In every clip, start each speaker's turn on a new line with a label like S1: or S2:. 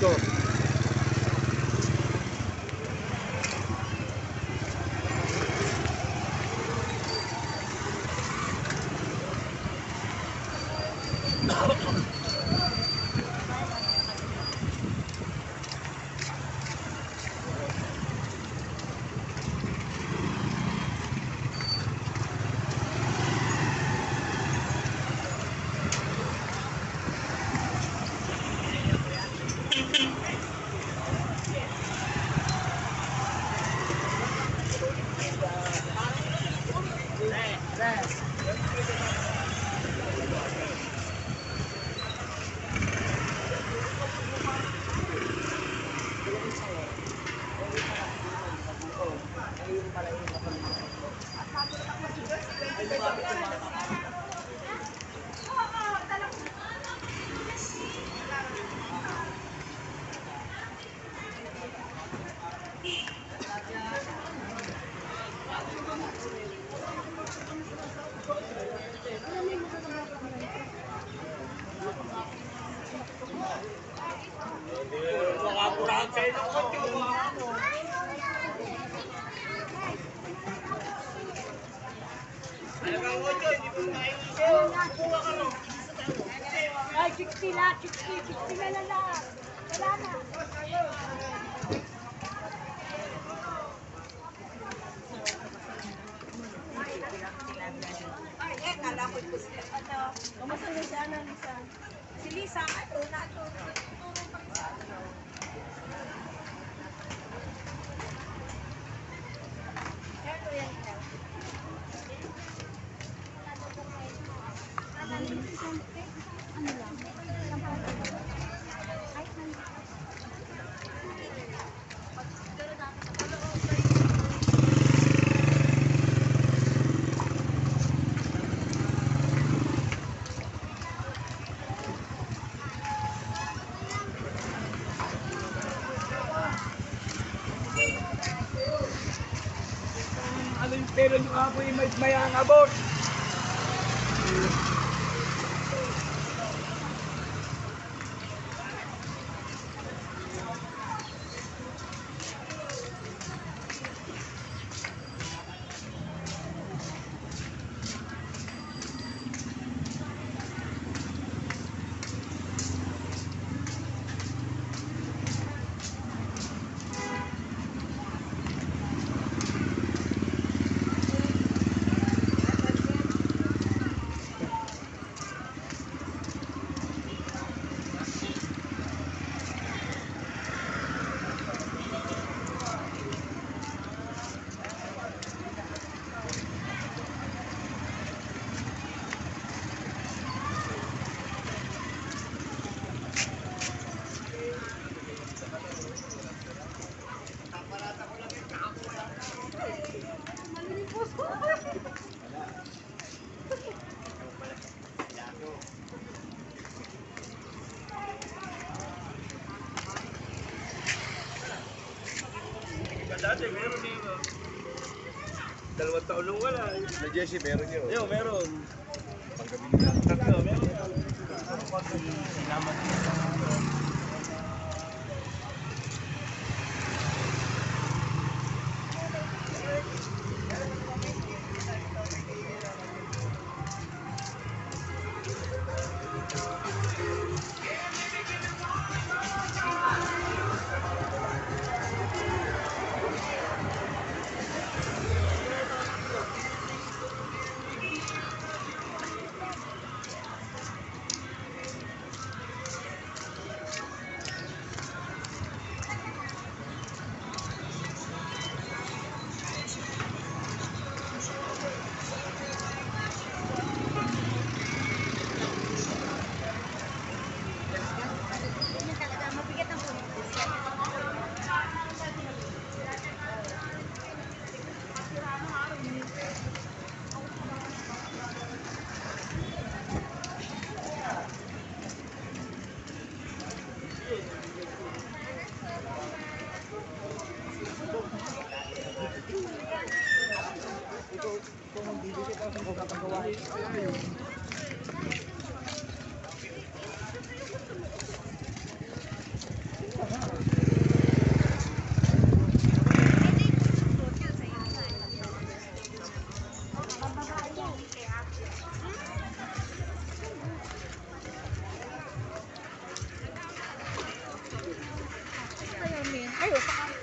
S1: go. No. Ayun pala Ay, chikti na, chikti, chikti na na lang. Wala na.
S2: Ay, eh, kala ko ito sila. Ano?
S1: Kamusta na si Ana, Lisa?
S2: Si Lisa, ato na ito.
S3: Ano yung pero yung apoy may mayang abot. Dalawang taon nung wala.
S4: Na Jesse, meron yun.
S3: Yo, meron.
S4: Panggabi nila.
S3: Tatlo, meron.
S2: Ano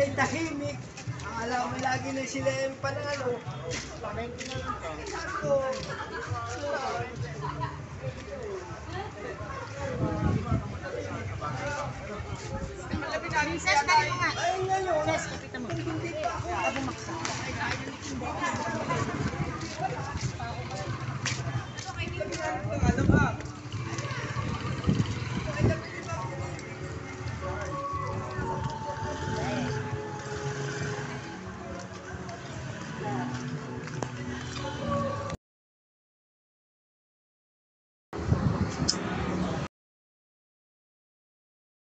S5: Sila yung tahimik. Ang alam mo lagi na sila yung panalo. Sabi ko,
S2: Princess, dali mo nga.
S5: ay ngayon,
S2: Princess, kapita mo.
S5: hindi pa ako.
S2: Ako